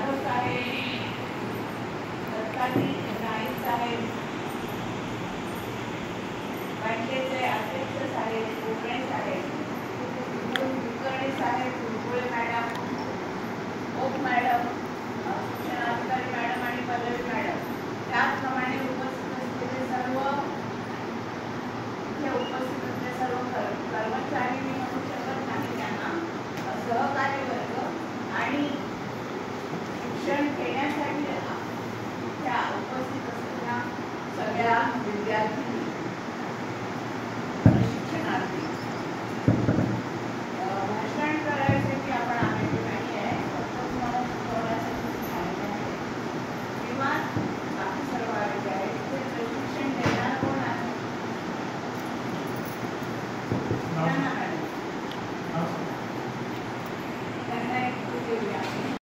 Jadhav Saheb Dattaji Naik Saheb Não.